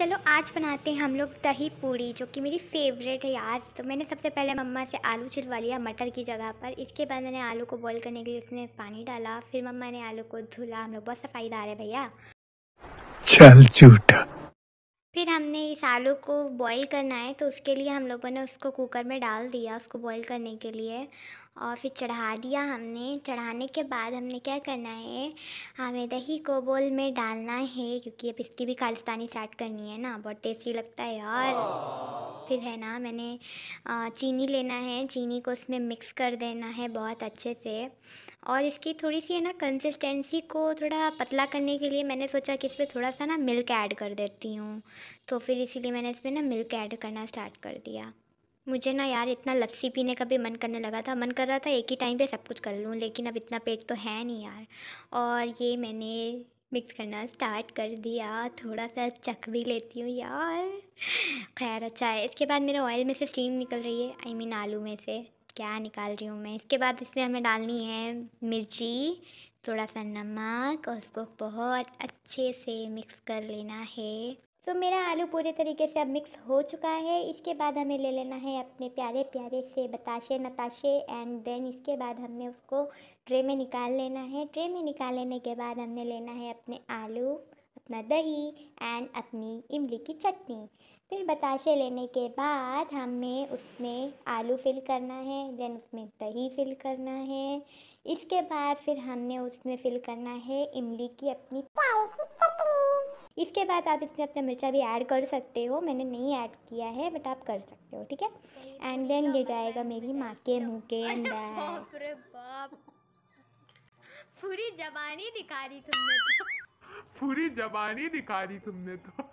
चलो, आज बनाते हैं हम लोग दही पूड़ी जो कि मेरी फेवरेट है यार। तो मैंने सबसे पहले मम्मा से आलू छिलवा लिया मटर की जगह पर। इसके बाद मैंने आलू को बॉईल करने के लिए उसमें पानी डाला। फिर मम्मा ने आलू को धुला। हम लोग बहुत सफाईदार है भैया। चल झूठा। फिर हमने इस आलू को बॉईल करना है तो उसके लिए हम लोगों ने उसको कुकर में डाल दिया उसको बॉईल करने के लिए और फिर चढ़ा दिया हमने। चढ़ाने के बाद हमने क्या करना है, हमें दही को बोल में डालना है, क्योंकि अब इसकी भी खालिस्तानी स्टार्ट करनी है ना, बहुत टेस्टी लगता है यार। फिर है ना, मैंने चीनी लेना है। चीनी को उसमें मिक्स कर देना है बहुत अच्छे से। और इसकी थोड़ी सी है ना कंसिस्टेंसी को थोड़ा पतला करने के लिए मैंने सोचा कि इसमें थोड़ा सा ना मिल्क ऐड कर देती हूँ। तो फिर इसीलिए मैंने इसमें ना मिल्क ऐड करना स्टार्ट कर दिया। मुझे ना यार इतना लस्सी पीने का भी मन करने लगा था। मन कर रहा था एक ही टाइम पे सब कुछ कर लूँ, लेकिन अब इतना पेट तो है नहीं यार। और ये मैंने मिक्स करना स्टार्ट कर दिया। थोड़ा सा चख भी लेती हूँ यार। खैर अच्छा है। इसके बाद मेरे ऑयल में से स्टीम निकल रही है। आई मीन आलू में से। क्या निकाल रही हूँ मैं? इसके बाद इसमें हमें डालनी है मिर्ची, थोड़ा सा नमक और उसको बहुत अच्छे से मिक्स कर लेना है। तो मेरा आलू पूरे तरीके से अब मिक्स हो चुका है। इसके बाद हमें ले लेना है अपने प्यारे प्यारे से बताशे, नताशे एंड देन इसके बाद हमने उसको ट्रे में निकाल लेना है। ट्रे में निकाल लेने के बाद हमने लेना है अपने आलू, अपना दही एंड अपनी इमली की चटनी। फिर बताशे लेने के बाद हमें उसमें आलू फिल करना है देन उसमें दही फिल करना है। इसके बाद फिर हमने उसमें फिल करना है इमली की अपनी इसके बाद आप इसमें अपना मिर्चा भी ऐड कर सकते हो। मैंने नहीं ऐड किया है बट आप कर सकते हो ठीक है? एंड देन ये जाएगा मेरी माँ के मुँह के अंदर। पूरी जबानी दिखा दी तुमने तो। पूरी जबानी दिखा दी तुमने तो।